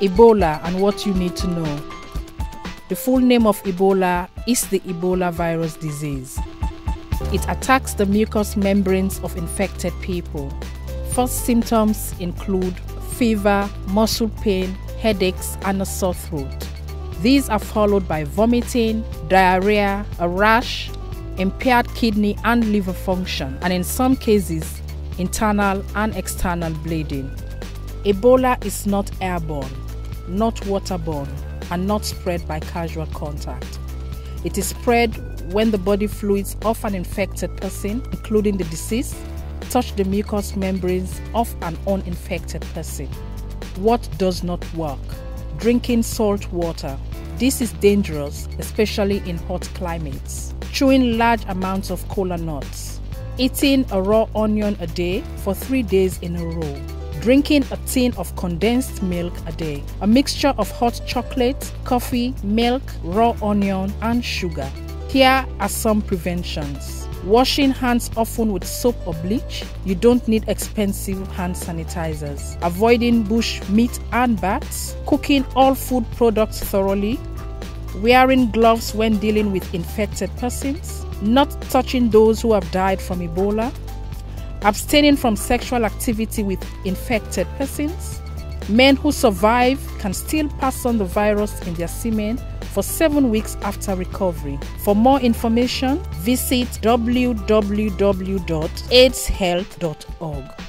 Ebola and what you need to know. The full name of Ebola is the Ebola virus disease. It attacks the mucous membranes of infected people. First symptoms include fever, muscle pain, headaches, and a sore throat. These are followed by vomiting, diarrhea, a rash, impaired kidney and liver function, and in some cases, internal and external bleeding. Ebola is not airborne not waterborne, and not spread by casual contact. It is spread when the body fluids of an infected person, including the deceased, touch the mucous membranes of an uninfected person. What does not work? Drinking salt water. This is dangerous, especially in hot climates. Chewing large amounts of cola nuts. Eating a raw onion a day for three days in a row drinking a tin of condensed milk a day, a mixture of hot chocolate, coffee, milk, raw onion, and sugar. Here are some preventions. Washing hands often with soap or bleach. You don't need expensive hand sanitizers. Avoiding bush meat and bats. Cooking all food products thoroughly. Wearing gloves when dealing with infected persons. Not touching those who have died from Ebola abstaining from sexual activity with infected persons. Men who survive can still pass on the virus in their semen for seven weeks after recovery. For more information, visit www.aidshealth.org.